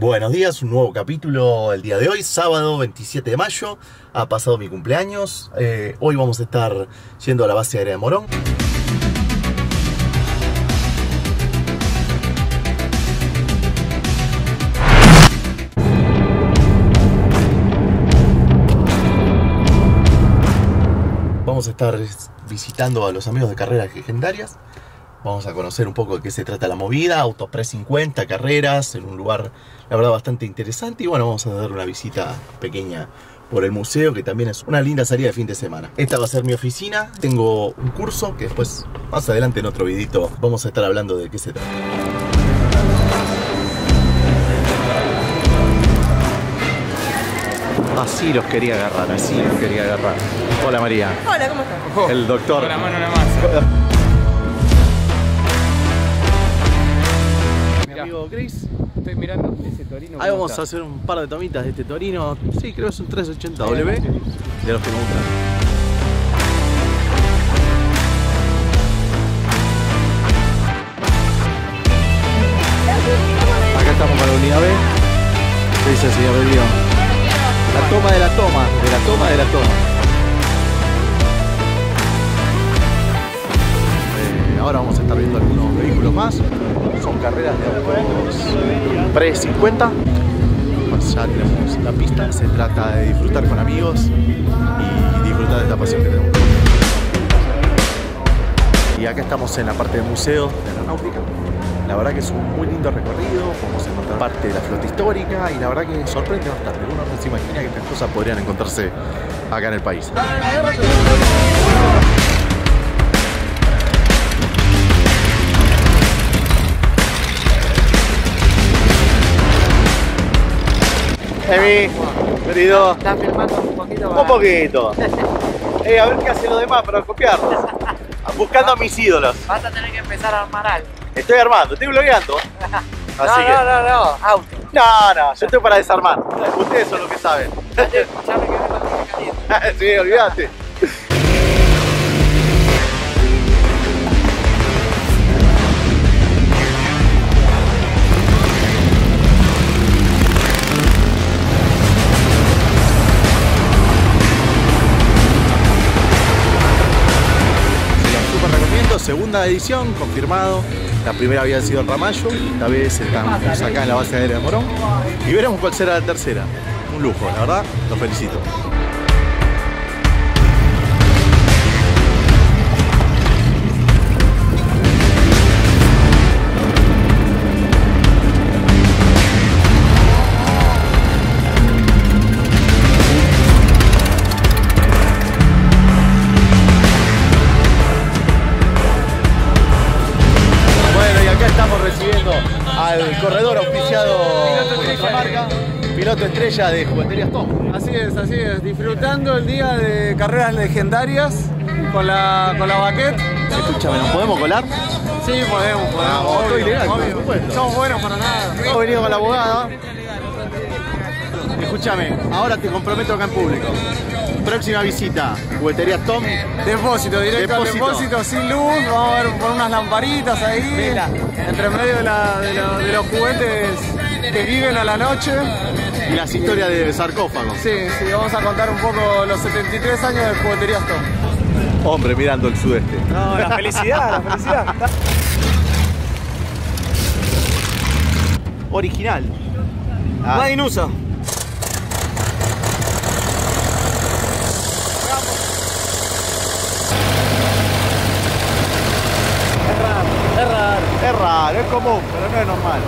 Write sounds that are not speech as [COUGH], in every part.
Buenos días, un nuevo capítulo el día de hoy, sábado 27 de mayo. Ha pasado mi cumpleaños. Eh, hoy vamos a estar yendo a la base aérea de Morón. Vamos a estar visitando a los amigos de carreras legendarias. Vamos a conocer un poco de qué se trata la movida, Autos 50, carreras, en un lugar, la verdad, bastante interesante. Y bueno, vamos a dar una visita pequeña por el museo, que también es una linda salida de fin de semana. Esta va a ser mi oficina, tengo un curso que después, más adelante en otro videito, vamos a estar hablando de qué se trata. Así los quería agarrar, así los quería agarrar. Hola María. Hola, ¿cómo estás? El doctor. Con la mano nada más. Mi [LAUGHS] Estoy mirando ese torino. Ahí ¿cómo vamos a hacer un par de tomitas de este Torino. Sí, creo que es un 380W. De los que me gustan. Acá estamos con la unidad B. ¿Qué dice el señor? La toma de la toma, de la toma de la toma. Vamos a estar viendo algunos vehículos más. Son carreras de autos pre-50. Pues ya tenemos la pista. Se trata de disfrutar con amigos y disfrutar de esta pasión que tenemos. Y acá estamos en la parte del museo de aeronáutica. La verdad que es un muy lindo recorrido, podemos encontrar parte de la flota histórica y la verdad que sorprende bastante. Uno no se imagina que estas cosas podrían encontrarse acá en el país. Emi, querido, ¿Estás filmando un poquito? un poquito. [LAUGHS] Eh, a ver qué hacen los demás para copiarlo. Buscando a mis ídolos. Vas a tener que empezar a armar algo. Estoy armando, estoy blogueando. [LAUGHS] No, Así que. no, no, no, auto. No, no, yo estoy para desarmar. Ustedes son los que saben. Escuchame que vengo a caliente. sí, olvídate. Segunda edición, confirmado. La primera había sido en Ramallo, esta vez estamos acá en la base aérea de Morón. Y veremos cuál será la tercera. Un lujo, la verdad, los felicito. De Jugueterías Tom. Así es, así es. Disfrutando el día de carreras legendarias con la, con la baquette. Escúchame, ¿nos podemos colar? Sí, podemos, podemos. Vamos, obvio, ilegal, por obvio. supuesto. Somos buenos para nada. Hemos venido con la abogada. Escúchame, ahora te comprometo acá en público. Próxima visita, Jugueterías Tom. Depósito, directo Depósito. al depósito, sin luz. Vamos a ver por unas lamparitas ahí. Entre medio de, la- de lo- de los juguetes que viven a la noche. Y las historias de sarcófago. Sí, sí, vamos a contar un poco los 73 años de Jugueterías Tom. Hombre mirando el sudeste. No, la [LAUGHS] felicidad, la felicidad. Original. Ah, Va Inusa. Es raro. es raro, es común, pero no es normal.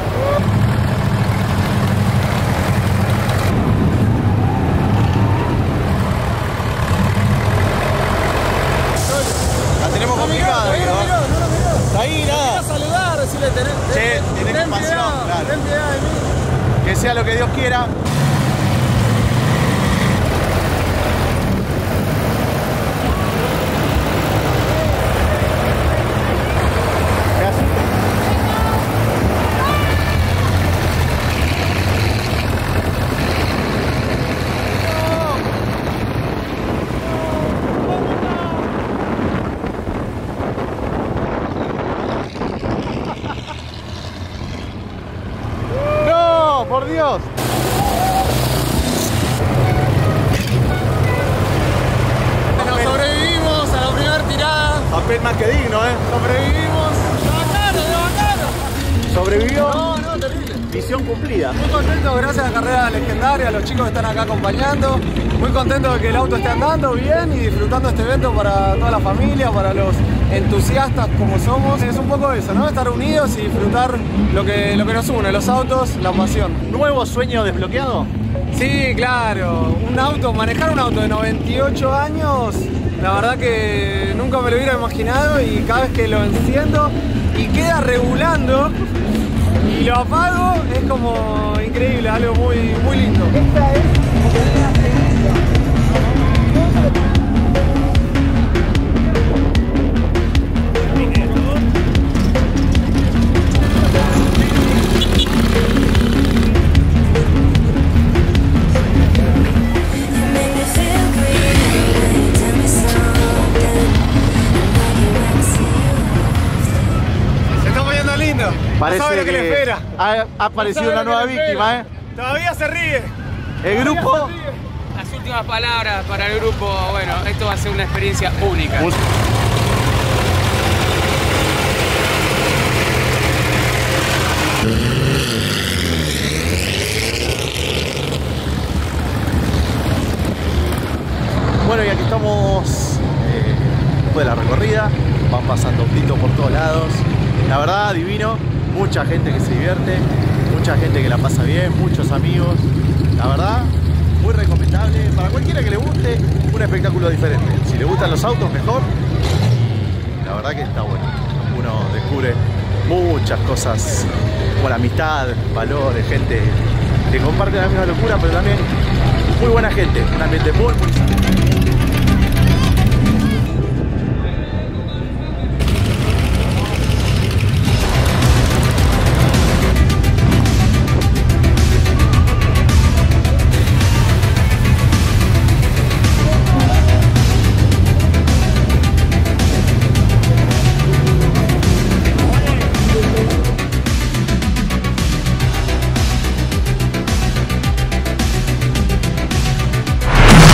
La tenemos complicada, amigo. Está ahí, nada. saludar, decirle tener, Che, tenés ten compasión, piedad, claro. ten piedad de mí. Que sea lo que Dios quiera. ¿Qué haces? Por Dios. Nos sobrevivimos a la primera tirada. Papel más que digno, ¿eh? Sobrevivimos. Bacano, bacano. Sobrevivió. No, no, terrible. Misión cumplida. Muy contento, gracias a la carrera legendaria, a los chicos que están acá acompañando. Muy contento de que el auto esté andando bien y disfrutando este evento para toda la familia, para los entusiastas como somos. Es un poco eso, ¿no? Estar unidos y disfrutar lo que, lo que nos une, los autos, la pasión. ¿Nuevo sueño desbloqueado? Sí, claro. Un auto, manejar un auto de 98 años, la verdad que nunca me lo hubiera imaginado y cada vez que lo enciendo y queda regulando y lo apago es como increíble, algo muy, muy lindo. Make Parece no sabe lo que, le espera. ha, aparecido una nueva víctima. ¿eh? Todavía se ríe. El grupo. Las últimas palabras para el grupo, bueno, esto va a ser una experiencia única. Bueno, y aquí estamos eh, después de la recorrida. Van pasando autitos por todos lados. La verdad, divino. Mucha gente que se divierte, mucha gente que la pasa bien, muchos amigos. La verdad, muy recomendable para cualquiera que le guste un espectáculo diferente. Si le gustan los autos, mejor. La verdad que está bueno. Uno descubre muchas cosas como la amistad, valores, gente que comparte la misma locura, pero también muy buena gente. Un ambiente muy, muy sano.